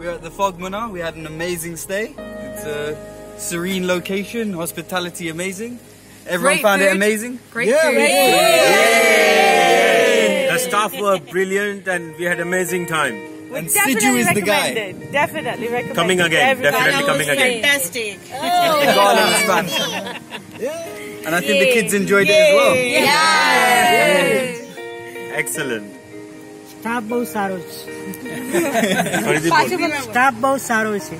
We're at the Fog Munnar. We had an amazing stay. It's a serene location, hospitality amazing. Everyone Great found it amazing. Great yeah, food. The staff were brilliant and we had amazing time. And Definitely Siju is the guy. recommended. Definitely recommended. Coming again, Everybody. definitely coming again. Fantastic. Gala in Spanish. And I think the kids enjoyed it as well. Excellent. Staff બહુ સારો છે. Staff બહુ સારો છે.